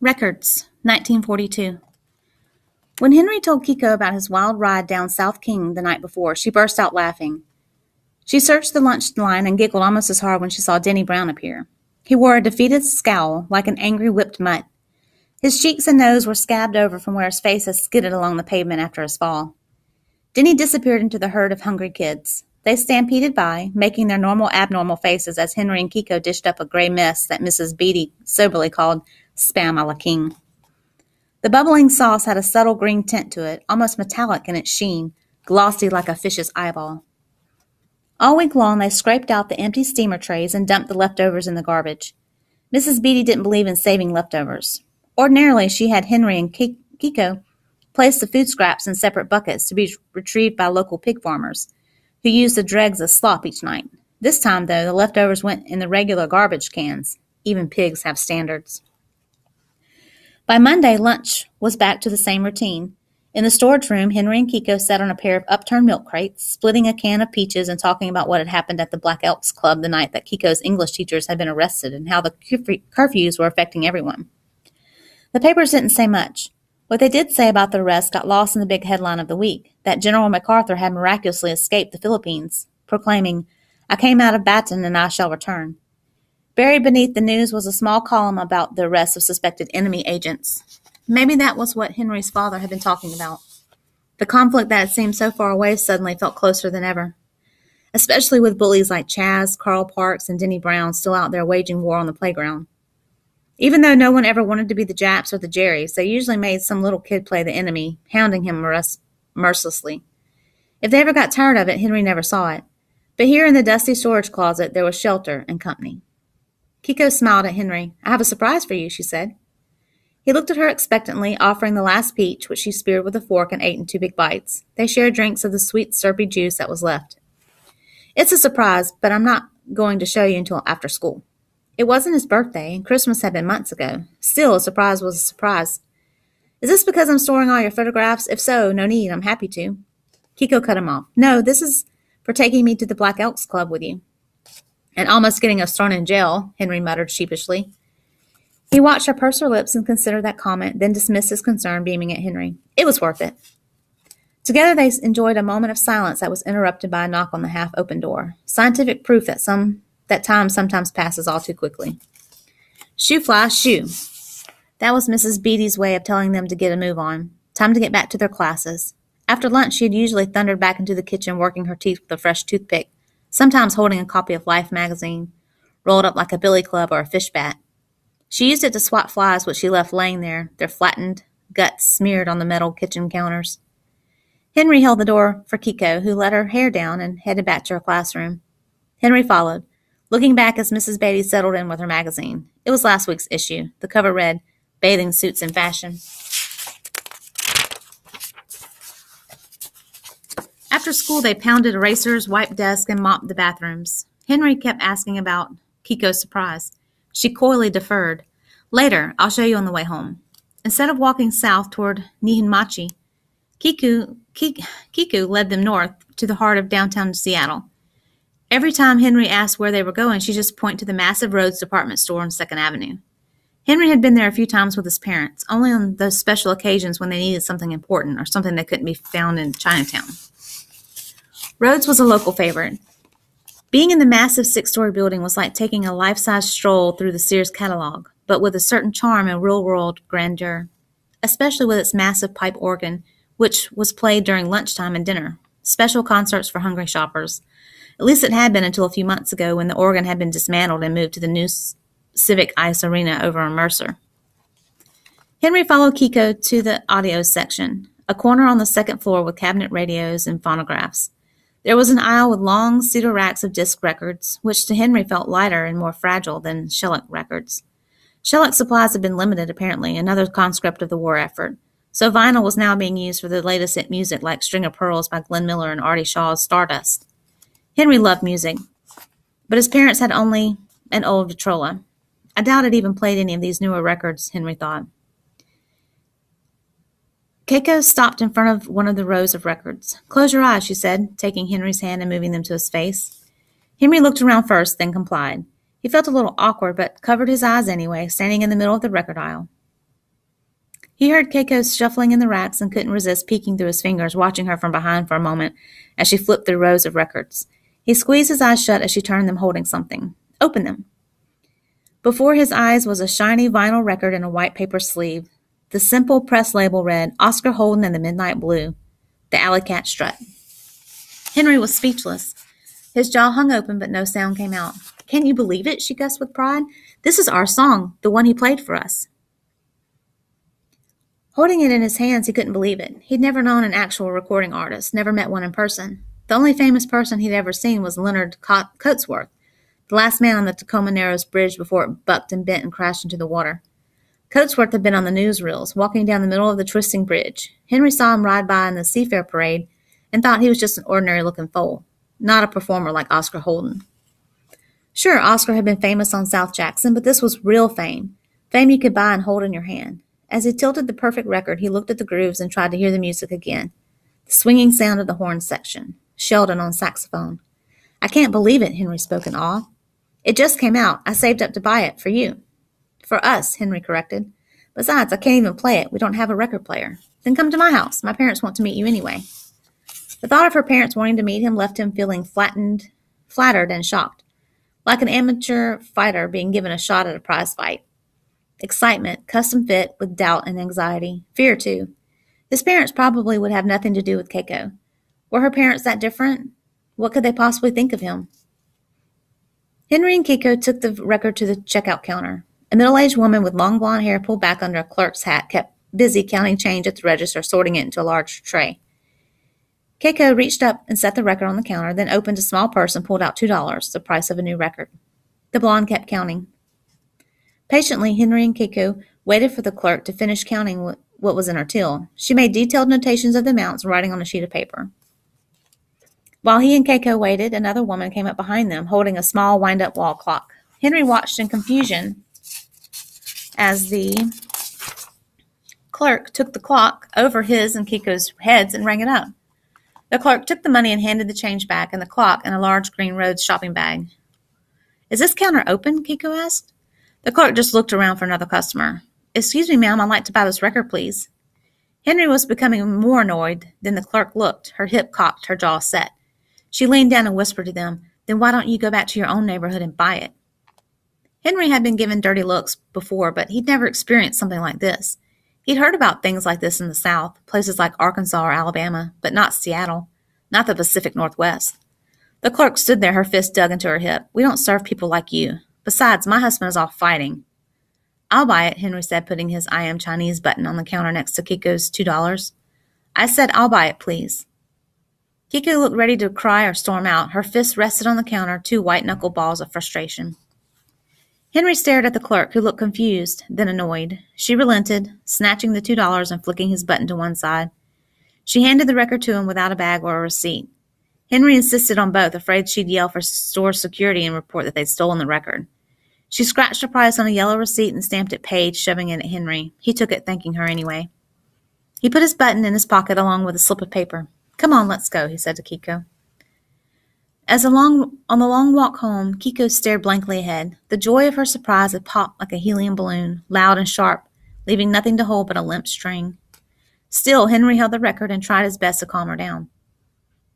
Records, 1942. When Henry told Keiko about his wild ride down South King the night before, she burst out laughing. She searched the lunch line and giggled almost as hard when she saw Denny Brown appear. He wore a defeated scowl, like an angry whipped mutt. His cheeks and nose were scabbed over from where his face had skidded along the pavement after his fall. Denny disappeared into the herd of hungry kids. They stampeded by, making their normal abnormal faces as Henry and Keiko dished up a gray mess that Mrs. Beatty soberly called spam a la king. The bubbling sauce had a subtle green tint to it, almost metallic in its sheen, glossy like a fish's eyeball. All week long they scraped out the empty steamer trays and dumped the leftovers in the garbage. Mrs. Beatty didn't believe in saving leftovers. Ordinarily, she had Henry and Keiko place the food scraps in separate buckets to be retrieved by local pig farmers, who used the dregs as slop each night. This time, though, the leftovers went in the regular garbage cans. Even pigs have standards. By Monday, lunch was back to the same routine. In the storage room, Henry and Keiko sat on a pair of upturned milk crates, splitting a can of peaches and talking about what had happened at the Black Elks Club the night that Keiko's English teachers had been arrested and how the curfews were affecting everyone. The papers didn't say much. What they did say about the arrest got lost in the big headline of the week that General MacArthur had miraculously escaped the Philippines, proclaiming, I came out of Bataan and I shall return. Buried beneath the news was a small column about the arrest of suspected enemy agents. Maybe that was what Henry's father had been talking about. The conflict that had seemed so far away suddenly felt closer than ever, especially with bullies like Chaz, Carl Parks, and Denny Brown still out there waging war on the playground. Even though no one ever wanted to be the Japs or the Jerrys, they usually made some little kid play the enemy, hounding him mercilessly. If they ever got tired of it, Henry never saw it. But here in the dusty storage closet, there was shelter and company. Keiko smiled at Henry. I have a surprise for you, she said. He looked at her expectantly, offering the last peach, which she speared with a fork and ate in two big bites. They shared drinks of the sweet, syrupy juice that was left. It's a surprise, but I'm not going to show you until after school. It wasn't his birthday, and Christmas had been months ago. Still, a surprise was a surprise. Is this because I'm storing all your photographs? If so, no need. I'm happy to. Keiko cut him off. No, this is for taking me to the Black Elks Club with you and almost getting us thrown in jail, Henry muttered sheepishly. He watched her purse her lips and consider that comment, then dismissed his concern, beaming at Henry. It was worth it. Together they enjoyed a moment of silence that was interrupted by a knock on the half open door. Scientific proof that some that time sometimes passes all too quickly. Shoo fly, shoo. That was Mrs. Beatty's way of telling them to get a move on. Time to get back to their classes. After lunch, she had usually thundered back into the kitchen, working her teeth with a fresh toothpick sometimes holding a copy of Life magazine, rolled up like a billy club or a fish bat. She used it to swat flies which she left laying there, their flattened guts smeared on the metal kitchen counters. Henry held the door for Keiko, who let her hair down and headed back to her classroom. Henry followed, looking back as Mrs. Beatty settled in with her magazine. It was last week's issue. The cover read, Bathing Suits in Fashion. After school, they pounded erasers, wiped desks, and mopped the bathrooms. Henry kept asking about Keiko's surprise. She coyly deferred. Later, I'll show you on the way home. Instead of walking south toward Nihonmachi, Keiko, Keiko led them north to the heart of downtown Seattle. Every time Henry asked where they were going, she just pointed to the massive Rhodes department store on Second Avenue. Henry had been there a few times with his parents, only on those special occasions when they needed something important or something that couldn't be found in Chinatown. Rhodes was a local favorite. Being in the massive six story building was like taking a life size stroll through the Sears catalog, but with a certain charm and real world grandeur, especially with its massive pipe organ, which was played during lunchtime and dinner, special concerts for hungry shoppers. At least it had been until a few months ago when the organ had been dismantled and moved to the new Civic Ice Arena over on Mercer. Henry followed Keiko to the audio section, a corner on the second floor with cabinet radios and phonographs. There was an aisle with long cedar racks of disc records, which to Henry felt lighter and more fragile than shellac records. Shellac supplies had been limited, apparently, another conscript of the war effort, so vinyl was now being used for the latest hit music like String of Pearls by Glenn Miller and Artie Shaw's Stardust. Henry loved music, but his parents had only an old Victrola. I doubt it even played any of these newer records, Henry thought. Keiko stopped in front of one of the rows of records. Close your eyes, she said, taking Henry's hand and moving them to his face. Henry looked around first, then complied. He felt a little awkward, but covered his eyes anyway, standing in the middle of the record aisle. He heard Keiko shuffling in the racks and couldn't resist peeking through his fingers, watching her from behind for a moment as she flipped through rows of records. He squeezed his eyes shut as she turned them, holding something. Open them. Before his eyes was a shiny vinyl record in a white paper sleeve. The simple press label read Oscar Holden and the Midnight Blue, the Alley Cat Strut. Henry was speechless. His jaw hung open, but no sound came out. Can't you believe it? she guessed with pride. This is our song, the one he played for us. Holding it in his hands, he couldn't believe it. He'd never known an actual recording artist, never met one in person. The only famous person he'd ever seen was Leonard Coatsworth, the last man on the Tacoma Narrows Bridge before it bucked and bent and crashed into the water. Coatsworth had been on the newsreels, walking down the middle of the twisting bridge. Henry saw him ride by in the Seafair parade and thought he was just an ordinary looking foal, not a performer like Oscar Holden. Sure, Oscar had been famous on South Jackson, but this was real fame, fame you could buy and hold in your hand. As he tilted the perfect record, he looked at the grooves and tried to hear the music again. The swinging sound of the horn section. Sheldon on saxophone. I can't believe it, Henry spoke in awe. It just came out. I saved up to buy it for you. For us, Henry corrected. Besides, I can't even play it. We don't have a record player. Then come to my house. My parents want to meet you anyway. The thought of her parents wanting to meet him left him feeling flattened, flattered, and shocked, like an amateur fighter being given a shot at a prize fight excitement, custom fit with doubt and anxiety, fear too. His parents probably would have nothing to do with Keiko. Were her parents that different? What could they possibly think of him? Henry and Keiko took the record to the checkout counter. A middle aged woman with long blonde hair pulled back under a clerk's hat kept busy counting change at the register, sorting it into a large tray. Keiko reached up and set the record on the counter, then opened a small purse and pulled out two dollars, the price of a new record. The blonde kept counting. Patiently, Henry and Keiko waited for the clerk to finish counting what was in her till. She made detailed notations of the amounts, writing on a sheet of paper. While he and Keiko waited, another woman came up behind them, holding a small wind up wall clock. Henry watched in confusion as the clerk took the clock over his and Keiko's heads and rang it up. The clerk took the money and handed the change back and the clock and a large green Rhodes shopping bag. Is this counter open? Keiko asked. The clerk just looked around for another customer. Excuse me, ma'am, I'd like to buy this record, please. Henry was becoming more annoyed than the clerk looked, her hip cocked, her jaw set. She leaned down and whispered to them, Then why don't you go back to your own neighborhood and buy it? Henry had been given dirty looks before, but he'd never experienced something like this. He'd heard about things like this in the South, places like Arkansas or Alabama, but not Seattle, not the Pacific Northwest. The clerk stood there, her fist dug into her hip. We don't serve people like you. Besides, my husband is off fighting. I'll buy it, Henry said, putting his I am Chinese button on the counter next to Keiko's two dollars. I said I'll buy it, please. Keiko looked ready to cry or storm out. Her fists rested on the counter, two white knuckle balls of frustration. Henry stared at the clerk, who looked confused, then annoyed. She relented, snatching the two dollars and flicking his button to one side. She handed the record to him without a bag or a receipt. Henry insisted on both, afraid she'd yell for store security and report that they'd stolen the record. She scratched a price on a yellow receipt and stamped it paid, shoving it at Henry. He took it, thanking her anyway. He put his button in his pocket along with a slip of paper. Come on, let's go, he said to Keiko. As along, on the long walk home, Keiko stared blankly ahead. The joy of her surprise had popped like a helium balloon, loud and sharp, leaving nothing to hold but a limp string. Still, Henry held the record and tried his best to calm her down.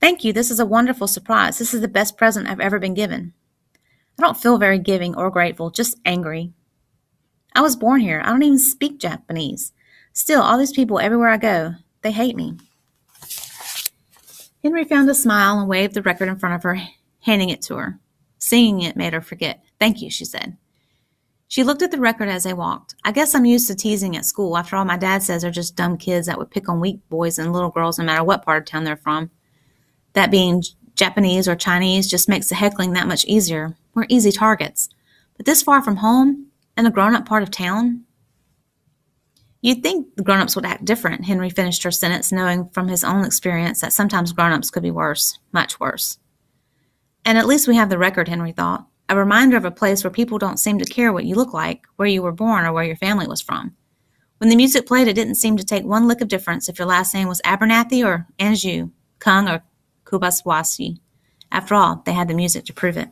Thank you. This is a wonderful surprise. This is the best present I've ever been given. I don't feel very giving or grateful, just angry. I was born here. I don't even speak Japanese. Still, all these people everywhere I go, they hate me. Henry found a smile and waved the record in front of her, handing it to her. Singing it made her forget. Thank you, she said. She looked at the record as they walked. I guess I'm used to teasing at school. After all, my dad says they're just dumb kids that would pick on weak boys and little girls no matter what part of town they're from. That being Japanese or Chinese just makes the heckling that much easier. We're easy targets. But this far from home, in a grown up part of town, You'd think the grown ups would act different, Henry finished her sentence, knowing from his own experience that sometimes grown ups could be worse, much worse. And at least we have the record, Henry thought, a reminder of a place where people don't seem to care what you look like, where you were born, or where your family was from. When the music played, it didn't seem to take one lick of difference if your last name was Abernathy or Anjou, Kung or Kubaswasi. After all, they had the music to prove it.